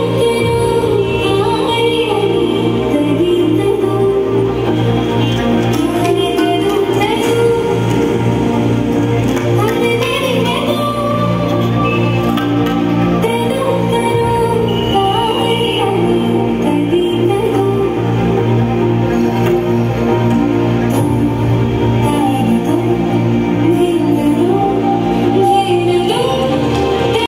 Oh.